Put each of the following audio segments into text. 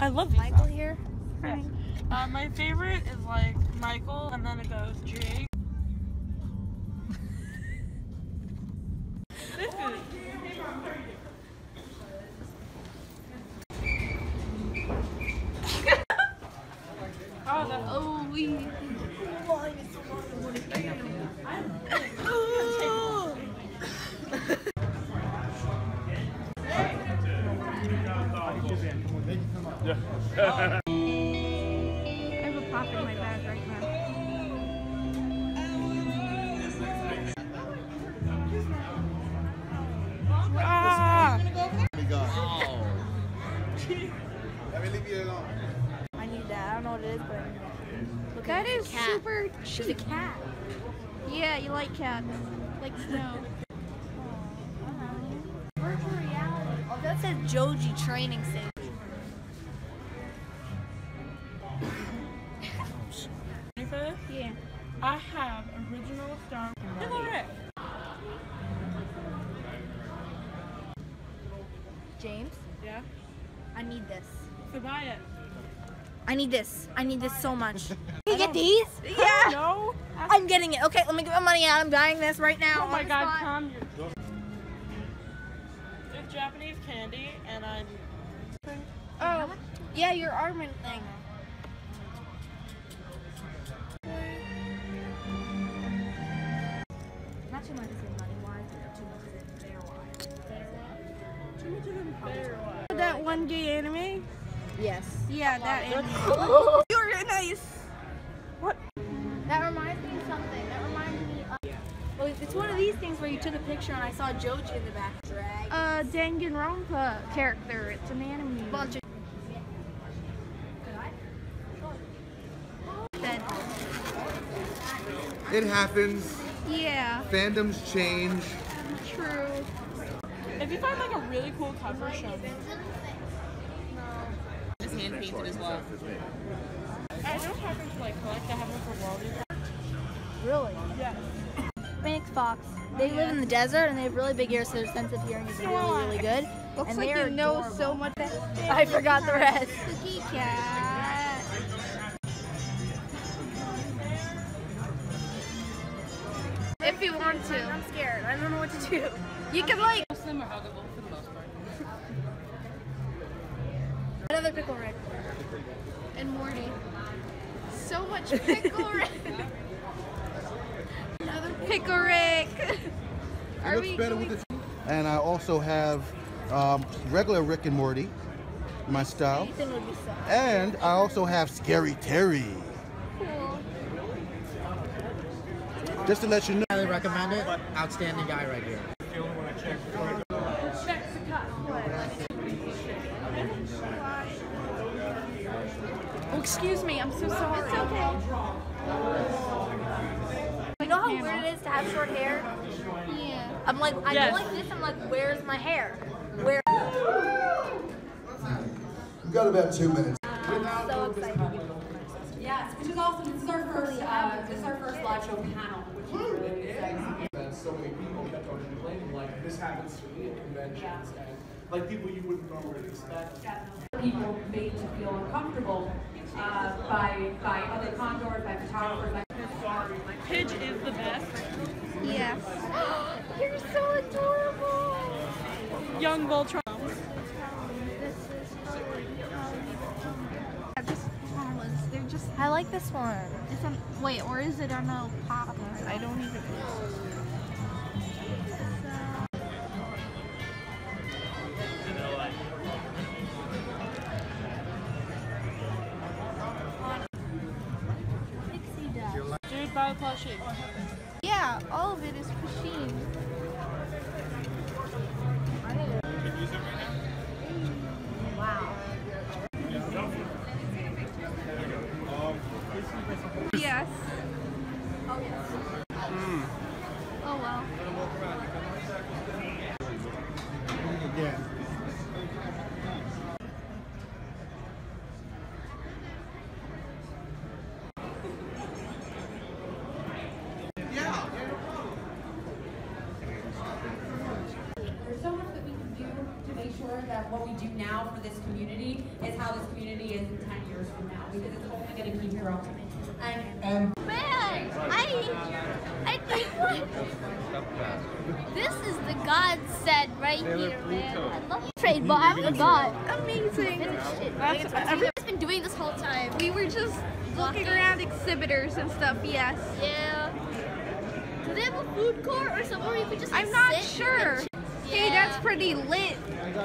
I love these. Michael here. Yes. Uh, my favorite is like Michael, and then it goes Jake. this is. oh, that's Oh, we. I have a pop in my bag right now. ah! Let me leave you alone. I need that. I don't know what it is, but that. Look That at is super She's a cat. Yeah, you like cats. Like snow. Virtual reality. Oh, that says Joji Training Station. I have original Star Pickle Rick. James, Yeah. I need this. So buy it. I need this. I need this so much. Can you get these? Yeah. No. I'm getting it. Okay, let me get my money out. I'm buying this right now. Oh my god, spot. calm your. It's Japanese candy, and I'm. Oh, yeah, your Armin thing. Too much is in money wise, but too much is in bear wise. Too much of them bear wise. That one gay anime? Yes. Yeah, that anime. You're nice. What? That reminds me of something. That reminds me of. Well, it's one of these things where you took a picture and I saw Joji in the back. Drag. Uh, Danganronpa character. It's an anime. bunch of. It happens. Yeah, Fandoms change. true. If you find like a really cool cover, show me. It's hand painted as well. I know having to like collect. I have one for World. Really? Yeah. Fennec Fox. They oh, live in the desert and they have really big ears, so their sense of hearing is really, really good. Looks and like they're you know adorable. so much. I forgot the rest. Cookie cat. If you want to. I'm scared. I don't know what to do. You can like Most of them are huggable for the most part. Another pickle Rick. and Morty. So much pickle Rick. Another pickle Rick. It Are looks we better going with the. And I also have um, regular Rick and Morty, my style. Ethan would be so. And I also have Scary Terry. cool? Just to let you know. Highly recommend it. Outstanding guy right here. Oh, excuse me. I'm so sorry. It's okay. You know how weird it is to have short hair? Yeah. I'm like, I Yes. go like this. I'm like, where's my hair? Where? We've got about two minutes. I'm so excited. Yes, which is awesome. This is our first, uh, this is our first live show panel, which is really exciting. and so many people kept on complaining like this happens to me at conventions and like people you wouldn't normally expect. People made to feel uncomfortable uh, by by other condors, by photographers, by Pidge is the best. Yes. You're so adorable. Young Voltron. Yeah, just Paula's. They're just. I like this one. It's on. Wait, or is it on a pop? I don't even know. Dude, buy a plushie. Yeah, all of it is Pusheen. Wow. Yes. Oh well. Yeah. There's so much that we can do to make sure that what we do now for this community is how how this community is in 10 years because it's only going to keep growing. And Man, I, I think this is the God said right here, man. I love trade, but I'm the God. Amazing. That's- I've been doing this whole time. We were just looking around exhibitors and stuff, yes. Yeah. Do they have a food court or somewhere you could just like, I'm not sit sure. and Hey, Yeah. that's pretty lit.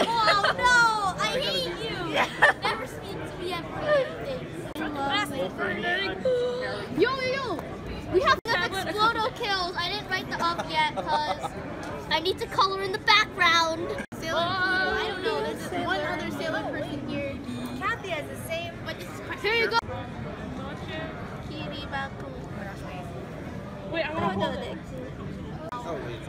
Oh no! I hate you! Never speak to me ever again. Yo, yo, yo! We have the Explodo kills. I didn't write the up yet because I need to color in the background. Sailor I don't know. There's one other sailor person here. Kathy has the same. But Here you go. Wait, I want to oh, hold it. Oh wait,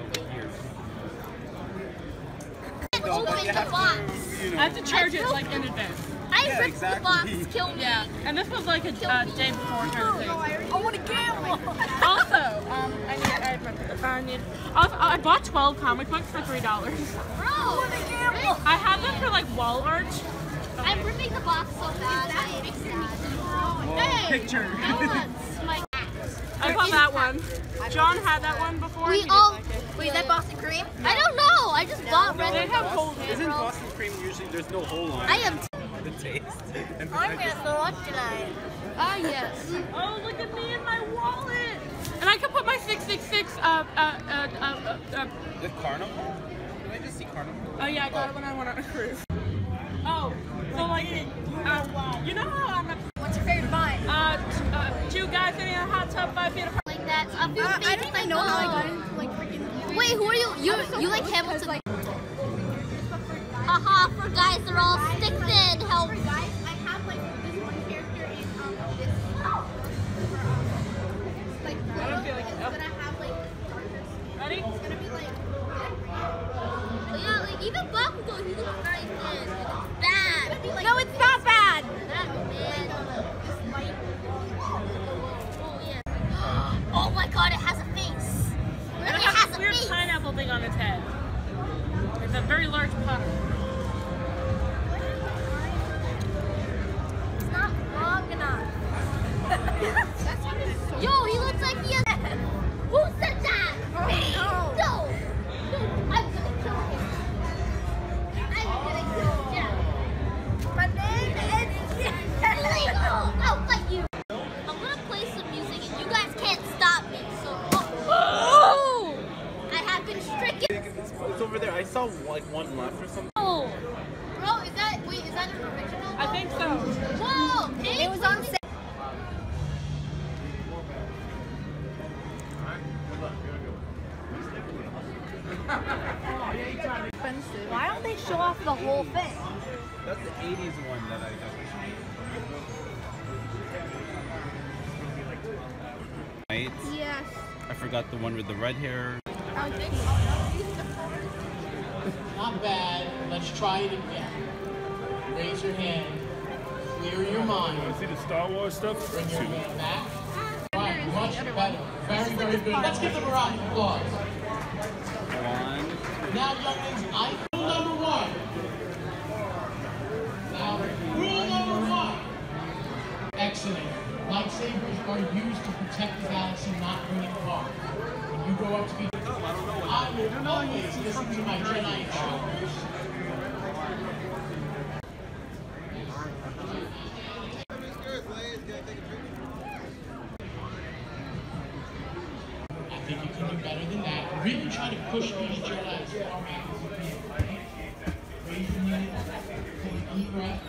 Open the box. I have to charge it like in advance. I ripped the box. Kill me. Yeah, and this was like a uh, day before kind of thing. I want to gamble. Also, um, I need, I, have- I need, also, I bought 12 comic books for $3. Bro, I I had them for like wall art. I'm ripping the box so bad. I am sad. Hey, Picture. I want my axe. I bought that one. John had that one before. We and he didn't all. like it. Wait, that Boston cream? I don't know. I just bought red. They have holes in it. Isn't Boston cream usually there's no hole on it? I it? am. The taste. And I'm gonna throw up tonight. Ah yes. Oh, look at me and my wallet. And I could put my 666, uh, uh, uh, uh, uh, uh, the carnival? Did I just see carnival? oh yeah, I got it when I went on a cruise. Oh, so like, uh, you know how I'm a, What's your favorite vine? uh, uh, two guys sitting in a hot tub five feet apart. Like that. A few Uh, I things don't like even know how I got oh. into like freaking. Wait, who are you? You you like Hamilton? Like, haha, for guys they're all stick thin. Help. For guys, I have like this one character in um this. Like, I don't feel like it's it. gonna have like darker skin. Ready? It's gonna be like. Yeah, like even Bakugo, he looks very thin. It's bad. No, it's not bad. That man. Oh. Oh my God, it has a face. And Really, it it has has this a weird face. pineapple thing on its head. It's a very large puck. It's over there. I saw like one left or something. Oh. Bro, is that wait? Is that an original? I think so. Whoa. It was on sale. Why don't they show off the whole thing? That's the 80s one that I got. Right? Yes. I forgot the one with the red hair. Not bad. Let's try it again. Raise your hand. Clear your mind. You See the Star Wars stuff? Bring your hand back. Right, much better. Very, very good. Let's give them a round of applause. One. Now, youngins, I rule number one. Now, rule number one. Excellent. Lightsabers are used to protect the galaxy, not bring it harm. When you grow up to be, I will always listen to my Jedi. I think you can do better than that. Really try to push these Jedi as far back as you can. right? Raise your knees, take a deep breath.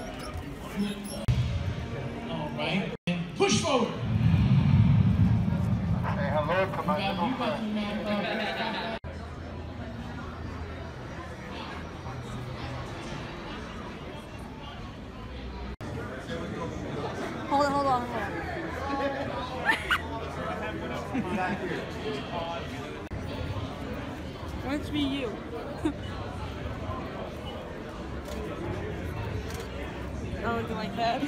All right, and push forward. Hey, hello, You meant to be you. I like that.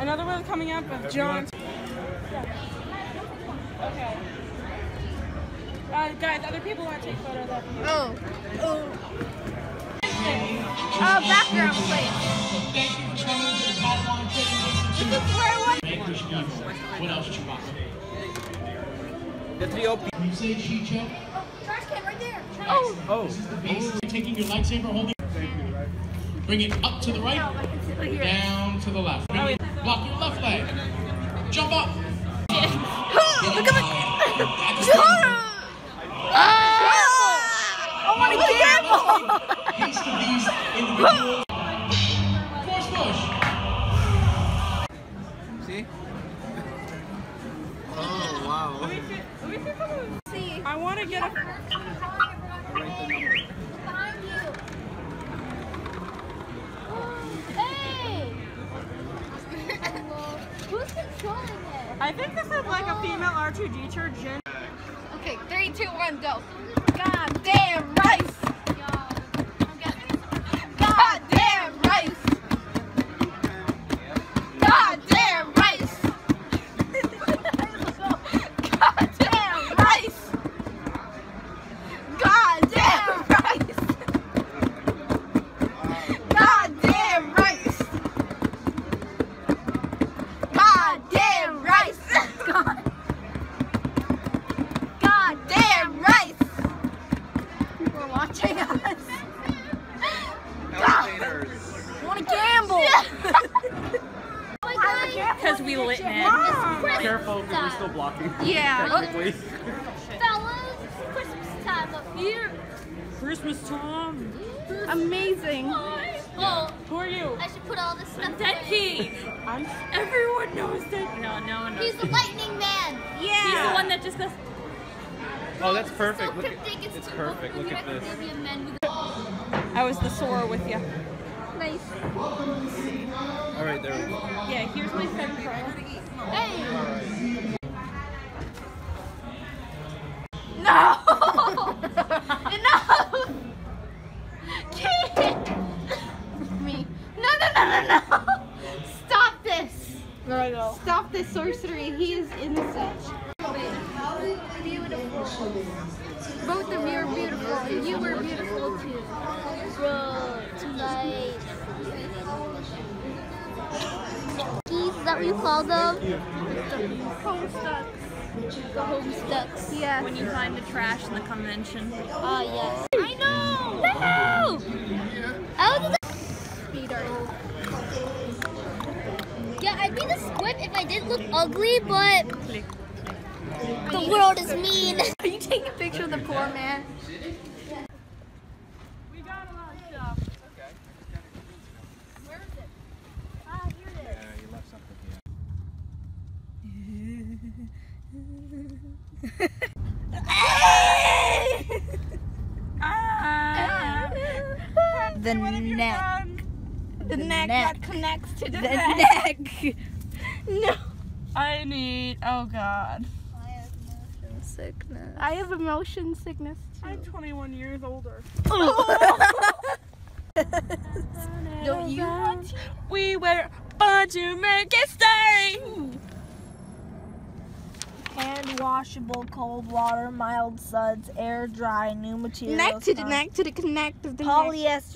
Another one coming up of John. Okay. Uh, guys, other people want to take photos of you. Oh. Oh. Uh, background, please. This is where I What else, Chewbacca? you three OP. You say Chicho? Trash can right there. Oh. Oh. This is the beast. Taking your lightsaber, holding. Bring it up to the right. Down to the left. Bring it, block your left leg. Jump up. Look at I want to gamble. Taste of these individuals. Force push. See? Oh, wow. I want to get a. I think this is like a female R2D2 Jin. Okay, three, two, one, go. God damn Because we lit man. Careful, because we're still blocking. Yeah. Technically. Fellas, Christmas time up here. Christmas time. Amazing. Oh, Who are you? I should put all this stuff Dead away. Key. I'm, everyone knows that. No, no one knows. He's the lightning man. Yeah. He's the one that just goes. Oh, oh that's So perfect. Look at, cryptic, it's perfect. Look at this. There'll be a man with I was the Sora with you. Nice. All right, there we go. Yeah, here's my central. Hey! No. Enough. Kid. Me. No, no, no, no, no. Stop this. Stop this sorcery. He is innocent. Beautiful. Both of you are beautiful, and you were beautiful too. Bro, tonight. Keys, is that what you call them? The homestucks. Yes. When you find the trash in the convention. Ah, yes. I know! No! I was the speeder. Yeah, I'd be the squib if I didn't look ugly, but the world is mean. Are you taking a picture of the poor man? We got a lot of stuff. Where is it? Ah, here it is. Yeah, you left something here. The neck. The neck, that connects to the, The neck. neck. No. I need. Oh God. Sickness. I have emotion sickness too. I'm 21 years older. Don't you want to? We were born to make it stay. Hand washable, cold water, mild suds, air dry, new materials. Neck to the from to connect of the. Polyester